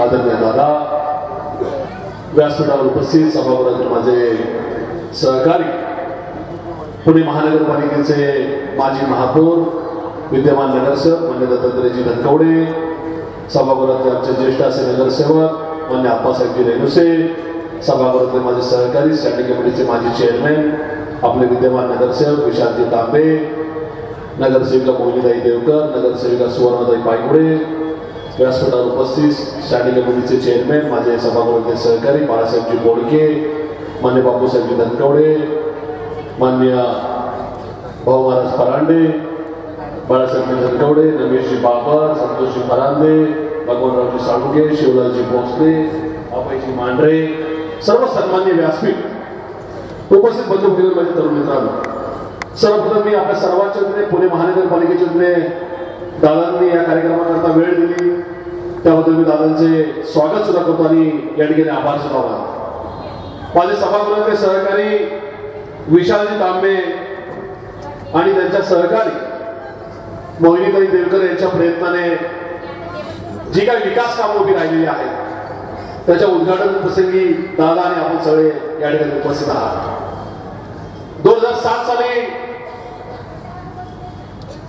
आदरणीय दादा व्यासपीठावर उपस्थित सभागृहातील माझे सहकारी पुणे महानगरपालिकेचे माजी महापौर विद्यमान नगरसेवक मान्य दत्तात्रयजी धनकवडे सभागृहातले आमचे ज्येष्ठ असे नगरसेवक मान्य आप्पासाहेबजी रेणुसे सभागृहातले माझे सहकारी स्टँडिंग कमिटीचे माजी चेअरमॅन आपले विद्यमान नगरसेवक विशांती तांबे नगरसेविका मोहिनीताई देवकर नगरसेविका सुवर्णाताई पायगुडे व्यासपीठावर उपस्थित स्टँडिंग कमिटीचे चेअरमॅन माझे सभागृहाचे सहकारी बाळासाहेबजी बोडके मान्य बापूसाहेबजी धनकवडे मान्य भाऊ महाराज परांडे बाळासाहेबजी धनकवडे रमेशजी बाबर संतोषजी परांदे भगवानरावजी साळुके शिवलालजी भोसले अभयजी मांढरे सर्व सन्मान्य व्यासपीठ उपस्थित बंधू भगिनी माझे तरुण मित्रांनो सर्वप्रथम मी आपल्या सर्वांच्या पुणे महानगरपालिकेच्या दादांनी या कार्यक्रमाकरता वेळ दिली. त्याबद्दल मी दादांचे स्वागत सुद्धा करतो आणि या ठिकाणी आभार सुद्धा माझे सभागृहाचे सहकारी विशालजी तांबे आणि त्यांच्या सहकारी मोहिनीताई देवकर यांच्या प्रयत्नाने जी काही विकास कामं उभी राहिलेली आहेत त्याच्या उद्घाटन प्रसंगी दादा आणि आपण सगळे या ठिकाणी उपस्थित आहात. दोन हजार सात साली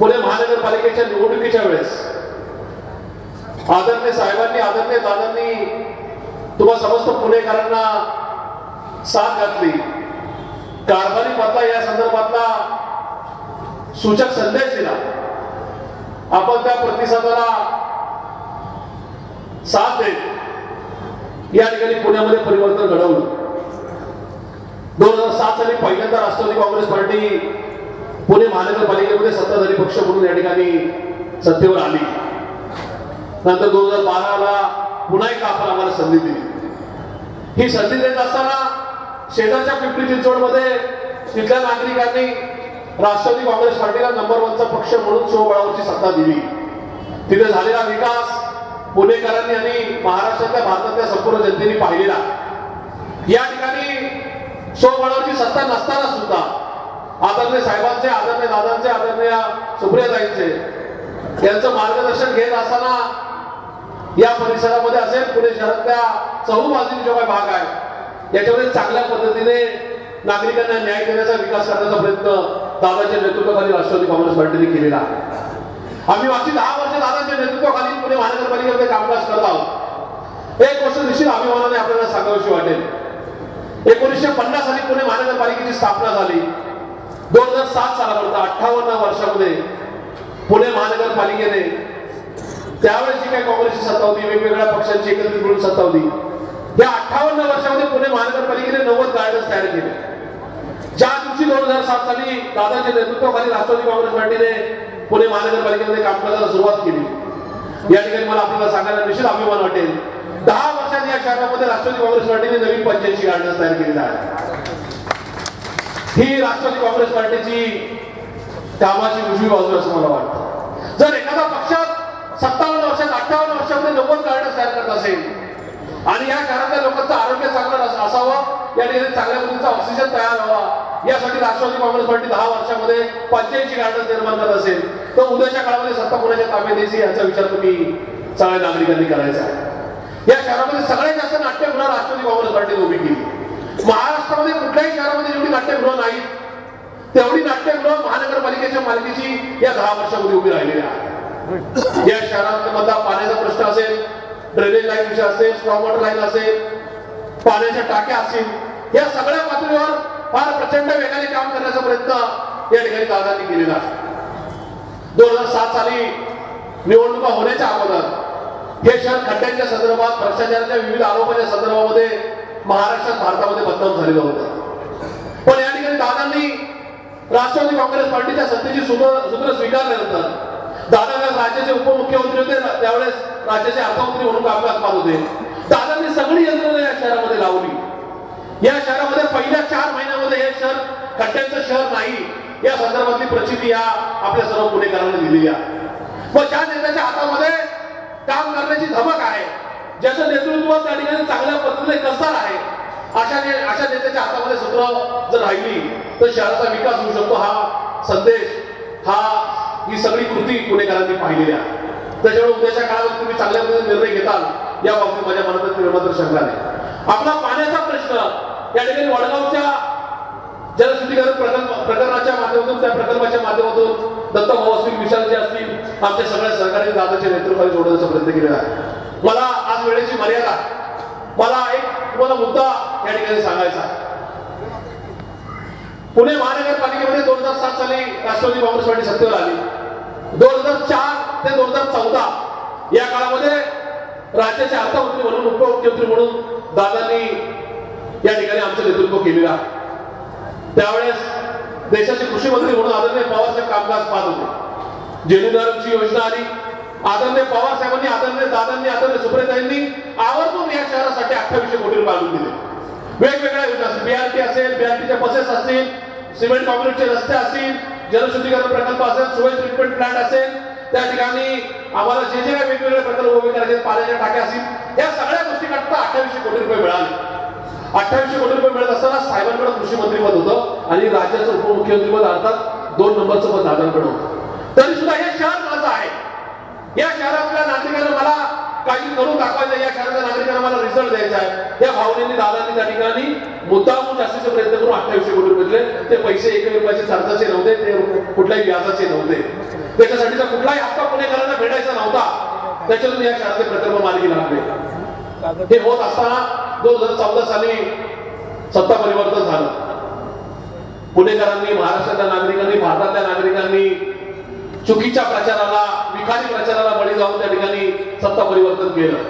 पुणे महानगरपालिकेच्या निवडणुकीच्या वेळेस. आदरणीय साहेबांनी आदरणीय दादांनी तुम्हा समस्त पुणेकरांना साथ घातली. कारभारी पत्ता या संदर्भातला सूचक संदेश दिला. आपण त्या प्रतिसादाला साथ देत या ठिकाणी पुण्यामध्ये परिवर्तन घडवलं. दोन हजार सात साली पहिल्यांदा राष्ट्रवादी काँग्रेस पार्टी पुणे महानगरपालिकेमध्ये सत्ताधारी पक्ष म्हणून या ठिकाणी सत्तेवर आली. नंतर दोन हजार बाराला पुन्हा एक आपण आम्हाला संधी दिली. ही संधी देत असताना शेजारच्या पिंपरी चिंचवडमध्ये तिथल्या नागरिकांनी राष्ट्रवादी काँग्रेस पार्टीला नंबर वनचा पक्ष म्हणून स्वबळावरची सत्ता दिली. तिथे झालेला विकास पुणेकरांनी आणि महाराष्ट्रातल्या भारतातल्या संपूर्ण जनतेने पाहिलेला. या ठिकाणी स्वबळावरची सत्ता नसताना सुद्धा आदरणीय साहेबांचे आदरणीय दादांचे आदरणीय सुप्रियाताईंचे. यांचं मार्गदर्शन घेत असताना या परिसरामध्ये असेल पुणे शहरातल्या चहूबाजूने जो काही भाग आहे याच्यामध्ये चांगल्या पद्धतीने नागरिकांना न्याय देण्याचा विकास करण्याचा प्रयत्न दादाच्या नेतृत्वाखाली राष्ट्रवादी काँग्रेस पार्टीने केलेला आहे. आम्ही मागची दहा वर्ष दादाच्या नेतृत्वाखाली पुणे महानगरपालिकेमध्ये कामकाज करत आहोत. एक गोष्ट निश्चित अभिमानाने आपल्याला सांगावीशी वाटेल. एकोणीसशे पन्नास साली पुणे महानगरपालिकेची स्थापना झाली. दोन हजार सात सालापर्यंत अठ्ठावन्न वर्षामध्ये पुणे महानगरपालिकेने त्यावेळेची जी काही काँग्रेसची सत्ता होती वेगवेगळ्या पक्षांची एकत्रित मिळून सत्ता होती या अठ्ठावन्न वर्षामध्ये पुणे महानगरपालिकेने नव्वद गार्डन्स तयार केले ज्या दिवशी दोन हजार सात साली दादाच्या नेतृत्वाखाली राष्ट्रवादी काँग्रेस पार्टीने पुणे महानगरपालिकेमध्ये कामकाजाला सुरुवात केली. या ठिकाणी मला आपल्याला सांगायला निश्चित अभिमान वाटेल. दहा वर्षात या शहरामध्ये राष्ट्रवादी काँग्रेस पार्टीने नवीन पंच्याऐंशी गार्डन्स तयार केलेली आहे ही राष्ट्रवादी काँग्रेस पार्टीची कामाची उजवी बाजू असं मला वाटतं. जर एखादा पक्षात सत्तावन्न वर्षात अठ्ठावन्न वर्षामध्ये नव्वद गार्डन्स तयार करत असेल आणि या शहरातल्या लोकांचं आरोग्य चांगलं असावं या ठिकाणी चांगल्या पद्धतीचा ऑक्सिजन तयार व्हावा यासाठी राष्ट्रवादी काँग्रेस पार्टी दहा वर्षामध्ये पंच्याऐंशी गार्डन निर्माण करत असेल तर उद्याच्या काळामध्ये सत्ता कोणाच्या ताब्यात द्यायची याचा विचार तुम्ही सगळ्या नागरिकांनी करायचा आहे. या शहरामध्ये सगळ्यात जास्त नाट्यगृह राष्ट्रवादी काँग्रेस पार्टीने उभी केली. महाराष्ट्रामध्ये कुठल्याही शहरामध्ये जेवढी नाट्यगृह नाहीत तेवढी नाट्यगृह महानगरपालिकेच्या मालकीची या दहा वर्षामध्ये उभी राहिलेली आहे. या शहरामधला पाण्याचा प्रश्न असेल ड्रेनेज लाईन विषय असेल स्ट्रॉंग वॉटर लाईन असेल पाण्याच्या टाक्या असतील या सगळ्या पातळीवर फार प्रचंड वेगाने काम करण्याचा प्रयत्न या ठिकाणी दादांनी केलेला आहे. दोन हजार सात साली निवडणुका होण्याच्या अगोदर हे शहर खड्ड्यांच्या संदर्भात भ्रष्टाचाराच्या विविध आरोपांच्या संदर्भामध्ये महाराष्ट्रात भारतामध्ये बदनाम झालेला होता. पण या ठिकाणी दादांनी राष्ट्रवादी काँग्रेस पार्टीच्या सत्तेची सूत्र सूत्र स्वीकारल्यानंतर दादा व्यास राज्याचे उपमुख्यमंत्री होते त्यावेळेस राज्याचे अर्थमंत्री म्हणून कामकाज पाहत होते. दादांनी सगळी यंत्रणा या शहरामध्ये लावली. या शहरामध्ये पहिल्या चार महिन्यामध्ये हे शहर खड्ड्यांचं शहर नाही. या संदर्भातली प्रचिती या आपल्या सर्व पुणेकरांना दिलेली आहे. मग ज्या नेत्याच्या हातामध्ये काम करण्याची धमक आहे ज्याचं नेतृत्व त्या ठिकाणी चांगल्या पद्धतीने कसदार आहे अशा ने अशा नेत्याच्या हातामध्ये सूत्र जर राहिली तर शहराचा विकास होऊ शकतो. हा संदेश हा ही सगळी कृती पुणेकरांनी पाहिलेली आहे. त्याच्यामुळे उद्याच्या काळात तुम्ही चांगल्या पद्धतीने निर्णय घेताल या बाबतीत माझ्या मनात निर्मात्र शंका नाही. आपला पाण्याचा प्रश्न या ठिकाणी वडगावच्या जलशुद्धीकरण प्रकल्प प्रकरणाच्या माध्यमातून त्या प्रकल्पाच्या माध्यमातून दत्त भाऊ असतील विशालचे असतील आमच्या सगळ्या सहकारी दादाच्या नेतृत्वाने जोडण्याचा प्रयत्न केलेला आहे. मला आज वेळेची मर्यादा. मला एक तुम्हाला मुद्दा या ठिकाणी सांगायचा पुणे महानगरपालिकेमध्ये दोन हजार सात साली राष्ट्रवादी काँग्रेस पार्टी सत्तेवर आली. दोन हजार चार ते दोन हजार चौदा या काळामध्ये राज्याचे अर्थमंत्री म्हणून उपमुख्यमंत्री म्हणून दादांनी या ठिकाणी आमचं नेतृत्व केलेलं आहे. त्यावेळेस देशाचे कृषी मंत्री म्हणून आदरणीय पवारसाहेब कामकाज पाहत होते. जेणेकरूनची योजना आली. आदरणीय पवार साहेबांनी आदरणीय दादांनी आदरणीय सुप्रेताईंनी आवर्जून या शहरासाठी अठ्ठावीसशे कोटी रुपये आणून दिले. वेगवेगळ्या योजना असतील बीआरटी असेल बीआरटीच्या बसेस असतील सिमेंट कॉन्क्रीटचे रस्ते असतील जलशुद्धीकरण प्रकल्प असेल सुवेज ट्रीटमेंट प्लांट असेल त्या ठिकाणी आम्हाला जे जे काही वेगवेगळे प्रकल्प उभे करायचे पाण्याच्या टाक्या असतील या सगळ्या गोष्टीकरता अठ्ठावीसशे कोटी रुपये मिळाले. अठ्ठावीसशे कोटी रुपये मिळत असताना साहेबांकडे कृषी मंत्रीपद होतं आणि राज्याचं उपमुख्यमंत्रीपद अर्थात दोन नंबरचं पद दादांकडे होतं. तरी सुद्धा हे शहर या शहरातल्या नागरिकांना मला काही करून दाखवायचं या शहरातल्या नागरिकांना मला रिझल्ट द्यायचा आहे. या भावनेनी दादांनी त्या ठिकाणी मुद्दामून जास्तीचे प्रयत्न करून अठ्ठावीसशे कोटी रुपये ते पैसे एक रुपयाचे चार्जाचे नव्हते ते कुठल्याही व्याजाचे नव्हते. त्याच्यासाठीचा कुठलाही हप्ता पुणेकरांना भेटायचा नव्हता. त्याच्यातून या शहरातले प्रकल्प मार्गी लागले. हे होत असताना दोन हजार चौदा साली सत्ता परिवर्तन झालं. पुणेकरांनी महाराष्ट्रातल्या नागरिकांनी भारतातल्या नागरिकांनी चुकीच्या प्रचाराला विखारी प्रचाराला बळी जाऊन त्या ठिकाणी सत्ता परिवर्तन केलं.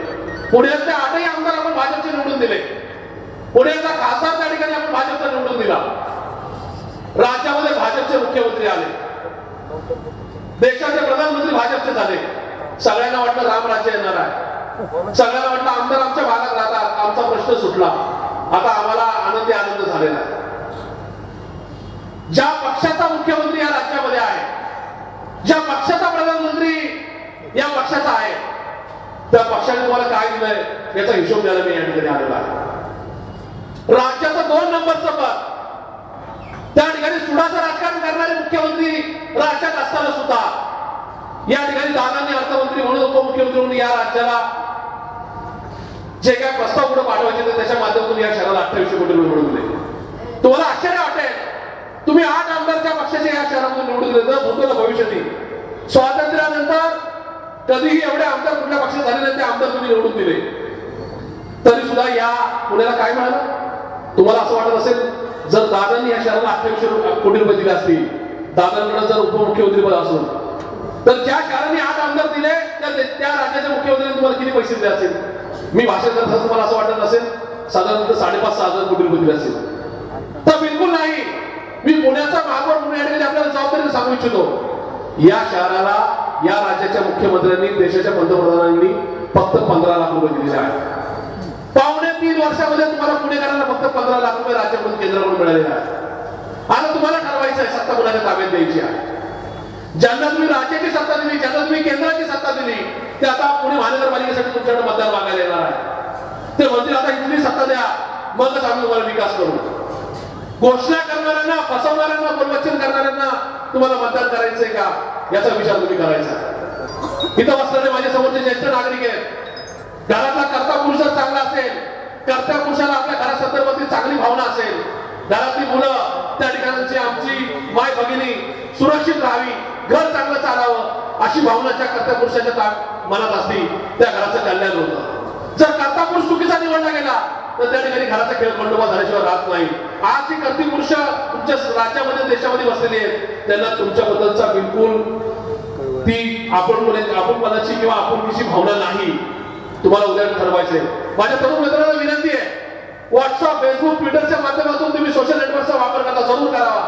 पुण्यातले आठही आमदार आपण भाजपचे निवडून दिले. पुण्याचा खासदार त्या ठिकाणी आपण भाजपचा निवडून दिला. राज्यामध्ये भाजपचे मुख्यमंत्री आले. देशाचे प्रधानमंत्री भाजपचे झाले. सगळ्यांना वाटलं रामराज्य येणार आहे. सगळ्यांना वाटलं आमदार आमच्या भागात राहतात. आमचा प्रश्न सुटला. आता आम्हाला आनंदी आनंद झालेला आहे. ज्या पक्षाचा मुख्यमंत्री या राज्यामध्ये आहे ज्या पक्षाचा प्रधानमंत्री या पक्षाचा आहे. त्या पक्षाने तुम्हाला काय दिलंय याचा हिशोब द्यायला मी या ठिकाणी आलेला आहे. राज्याचं दोन नंबरचं पद. त्या ठिकाणी सुडाचं राजकारण करणारे मुख्यमंत्री राज्यात असताना सुद्धा. या ठिकाणी दादांनी अर्थमंत्री म्हणून उपमुख्यमंत्री म्हणून या राज्याला जे काय प्रस्ताव पुढे पाठवायचे ते त्याच्या माध्यमातून या शहराला अठ्ठावीसशे कोटी रुपये मिळून दिले. तुम्हाला आश्चर्य वाटेल. तुम्ही आठ आमदारच्या पक्षाच्या या शहरामध्ये निवडून दिले तर भूतोला भविष्यातील स्वातंत्र्यानंतर कधीही एवढे आमदार कुठल्या पक्षात झाले नाही ते आमदार तुम्ही निवडून दिले. तरी सुद्धा या पुण्याला काय मिळालं तुम्हाला असं वाटत असेल जर दादांनी या शहराला अठ्ठावीसशे कोटी रुपये दिले असतील दादांकडे जर उपमुख्यमंत्री पद असून तर ज्या शहराने आज आमदार दिले त्या त्या राज्याच्या मुख्यमंत्र्यांनी तुम्हाला किती पैसे दिले असेल मी भाषण करत तुम्हाला असं वाटत असेल साधारणतः साडेपाच सहा हजार कोटी रुपये दिले असेल तर बिलकुल नाही. मी पुण्याचा महापौर म्हणून या ठिकाणी आपल्याला जबाबदारीने सांगू इच्छितो. या शहराला या राज्याच्या मुख्यमंत्र्यांनी देशाच्या पंतप्रधानांनी फक्त पंधरा लाख रुपये दिलेले आहेत. पावणे तीन वर्षामध्ये तुम्हाला पुणेकरांना फक्त पंधरा लाख रुपये राज्याकडून केंद्राकडून मिळालेले आहे आता तुम्हाला ठरवायचं आहे सत्ता कुणाच्या ताब्यात द्यायची आहे? ज्यांना तुम्ही राज्याची सत्ता दिली ज्यांना तुम्ही केंद्राची सत्ता दिली ते आता पुणे महानगरपालिकेसाठी तुमच्याकडे मतदार मागायला येणार आहे. ते म्हणतील आता इथली सत्ता द्या मगच आम्ही तुम्हाला विकास करू. घोषणा करणाऱ्यांना फसवणाऱ्यांना प्रवचन करणाऱ्यांना तुम्हाला मतदान करायचंय का? याचा विचार तुम्ही करायचा. इथं बसणारे माझ्या समोरचे ज्येष्ठ नागरिक आहेत. घरातला कर्ता पुरुष चांगला असेल कर्त्या पुरुषाला आपल्या घरासंदर्भातील चांगली भावना असेल घरातली मुलं त्या ठिकाणची आमची माय भगिनी सुरक्षित राहावी घर चांगलं चालावं अशी भावना ज्या कर्त्या पुरुषाच्या मनात असती त्या घराचं कल्याण होतं. जर कर्ता पुरुष चुकीचा निवडला गेला तर त्या ठिकाणी घराचा खेळ खंडोबा झाल्याशिवाय राहत नाही. आज जे कर्ती पुरुष तुमच्या राज्यामध्ये देशामध्ये बसलेले आहेत त्यांना तुमच्याबद्दलचा बिलकुल ती आपण आपणपणाची किंवा आपुलकीची भावना नाही. तुम्हाला उद्या ठरवायचे माझ्या तरुण मित्रांना विनंती आहे. व्हॉट्सअप फेसबुक ट्विटरच्या माध्यमातून तुम्ही सोशल नेटवर्कचा वापर करता. जरूर करावा.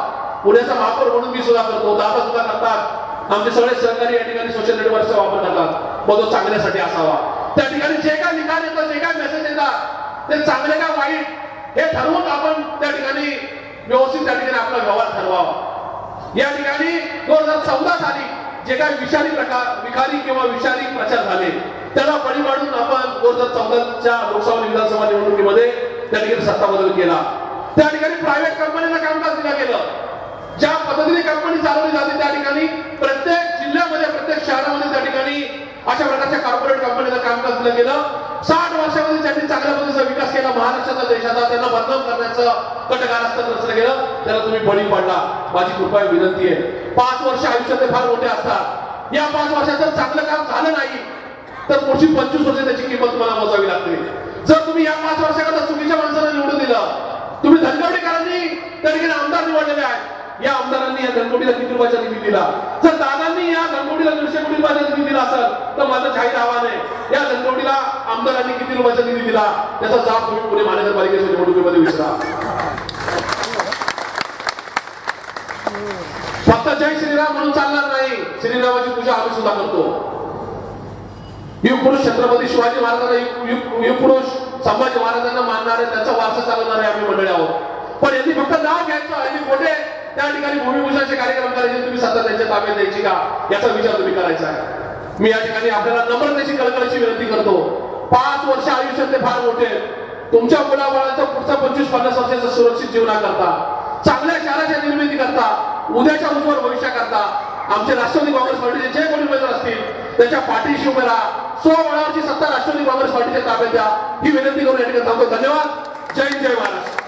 पुण्याचा वापर म्हणून मी सुद्धा करतो. दादा सुद्धा करतात. आमचे सगळे सहकारी या ठिकाणी सोशल नेटवर्कचा वापर करतात. मग तो चांगल्यासाठी असावा. त्या ठिकाणी जे काय निकाल येतात जे काय मेसेज येतात ते चांगले का वाईट हे ठरवून आपण त्या ठिकाणी व्यवस्थित त्या ठिकाणी आपला व्यवहार ठरवावा. या ठिकाणी दोन हजार चौदा साली जे काही विषारी प्रकार विखारी किंवा विषारी प्रचार झाले त्याला बळी पाडून आपण दोन हजार चौदाच्या लोकसभा विधानसभा निवडणुकीमध्ये त्या ठिकाणी सत्ता बदल केला. त्या ठिकाणी प्रायव्हेट कंपन्यांना कामकाज दिलं गेलं ज्या पद्धतीने कंपनी चालवली जाते त्या ठिकाणी प्रत्येक जिल्ह्यामध्ये प्रत्येक शहरामध्ये त्या ठिकाणी अशा प्रकारच्या कॉर्पोरेट कंपनीचं कामकाज दिलं गेलं साठ वर्ष त्यांनी चांगल्या पद्धतीचा विकास केला. महाराष्ट्राचा देशाचा त्यांना बदनाम करण्याचं कटकारस्थान रचलं गेलं. त्याला तुम्ही बळी पडला. माझी कृपया विनंती आहे. पाच वर्ष आयुष्यात फार मोठे असतात. या पाच वर्षात जर चांगलं काम झालं नाही तर पुढची पंचवीस वर्ष त्याची किंमत तुम्हाला मोजावी लागते. जर तुम्ही या पाच वर्षाकरता चुकीच्या माणसाला निवडून दिलं तुम्ही धनगवडेकरांनी त्या ठिकाणी आमदार निवडलेले आहेत. या आमदारांनी दादांनी या धनकोटीला किती रुपयाचा निधी दिला? जर दादांनी या धनकोटीला दीडशे कोटी रुपयाचा निधी दिला असेल तर माझं जाहीर आव्हान आहे या धनकोटीला आमदारांनी किती रुपयाचा निधी दिला? त्याचा जाब तुम्ही पुणे महानगरपालिकेच्या निवडणुकीमध्ये विसरा. फक्त जय श्रीराम म्हणून चालणार नाही. श्रीरामाची पूजा आम्ही सुद्धा करतो. युगपुरुष छत्रपती शिवाजी महाराजांना युगपुरुष संभाजी महाराजांना मानणारे त्यांचा वारसा चालवणारे आम्ही मंडळी आहोत. पण यांनी फक्त नाव घ्यायचं यांनी मोठे त्या ठिकाणी भूमिपूजनाचे कार्यक्रम करायचे तुम्ही सत्ता त्यांच्या ताब्यात द्यायची का? याचा विचार तुम्ही करायचा आहे. मी या ठिकाणी आपल्याला नम्रतेची कळकळीची विनंती करतो. पाच वर्ष आयुष्यात ते फार मोठे तुमच्या मुलाबाळाचं पुढचा पंचवीस पन्नास वर्षाचा सुरक्षित जीवना करता. चांगल्या शहराच्या निर्मिती करता. उद्याच्या उज्ज्वल भविष्याकरता आमचे राष्ट्रवादी काँग्रेस पार्टीचे जे कोणी उमेदवार असतील त्याच्या पाठीशी उभे राहा. स्वबळावरची सत्ता राष्ट्रवादी काँग्रेस पार्टीच्या ताब्यात द्या. ही विनंती करून या ठिकाणी थांबतो. धन्यवाद. जय जय महाराष्ट्र.